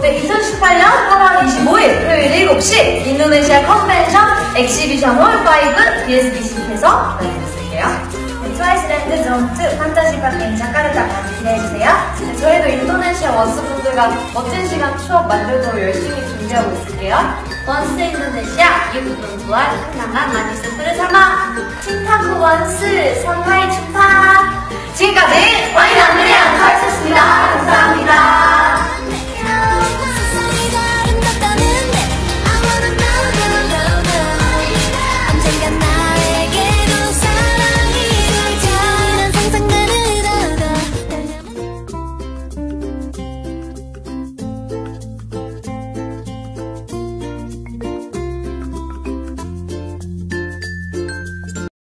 2018년 8월 25일 토요일 7시 인도네시아 컨벤션 엑시비션 홀5 BSBC에서 만나주실게요. 트와이스랜드 존2 판타지 파킹 자카르타 많이 기대해주세요. 네, 저희도 인도네시아 원스분들과 멋진 시간 추억 만들도록 열심히 준비하고 있을게요. 원스 인도네시아 유부분부와 한나만 많이 스프를 삼아 틴타쿠 원스 상하이 축하